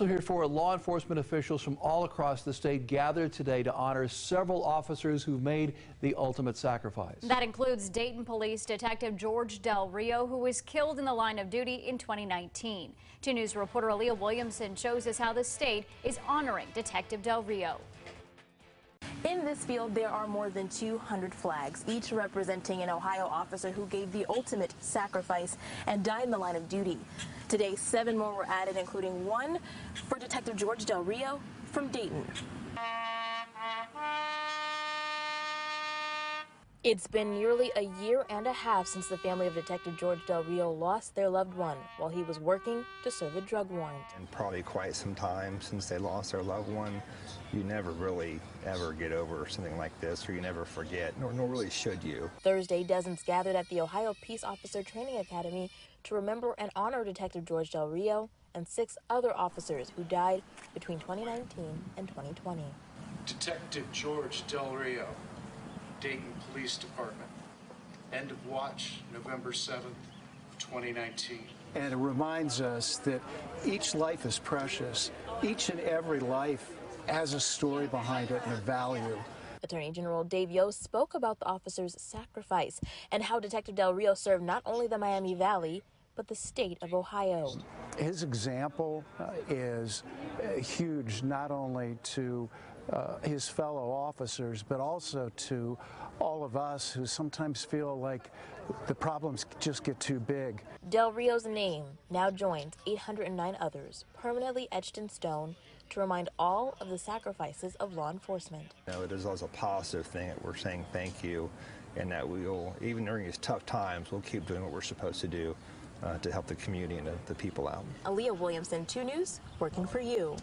So here for law enforcement officials from all across the state gathered today to honor several officers who made the ultimate sacrifice. That includes Dayton Police Detective George Del Rio, who was killed in the line of duty in 2019. 2 News reporter Aaliyah Williamson shows us how the state is honoring Detective Del Rio. In this field, there are more than 200 flags, each representing an Ohio officer who gave the ultimate sacrifice and died in the line of duty. Today, seven more were added, including one for Detective George Del Rio from Dayton. It's been nearly a year and a half since the family of Detective George Del Rio lost their loved one while he was working to serve a drug warrant. And probably quite some time since they lost their loved one. You never really ever get over something like this, or you never forget, nor, nor really should you. Thursday, dozens gathered at the Ohio Peace Officer Training Academy to remember and honor Detective George Del Rio and six other officers who died between 2019 and 2020. Detective George Del Rio Dayton Police Department. End of watch, November 7th, 2019. And it reminds us that each life is precious. Each and every life has a story behind it and a value. Attorney General Dave Yost spoke about the officer's sacrifice and how Detective Del Rio served not only the Miami Valley, but the state of Ohio. His example uh, is uh, huge, not only to uh, his fellow officers, but also to all of us who sometimes feel like the problems just get too big. Del Rio's name now joins 809 others, permanently etched in stone to remind all of the sacrifices of law enforcement. You know, it is always a positive thing that we're saying thank you and that we'll, even during these tough times, we'll keep doing what we're supposed to do uh, to help the community and the, the people out. Aaliyah Williamson, 2 News, working for you.